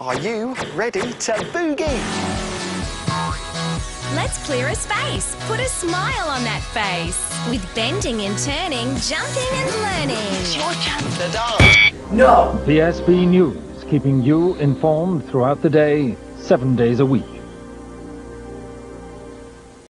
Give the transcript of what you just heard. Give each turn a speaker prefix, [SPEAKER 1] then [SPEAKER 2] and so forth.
[SPEAKER 1] Are you ready to boogie?
[SPEAKER 2] Let's clear a space. Put a smile on that face. With bending and turning, jumping and learning.
[SPEAKER 1] It's your chance to dance.
[SPEAKER 3] No!
[SPEAKER 4] BSB News, keeping you informed throughout the day, seven days a week.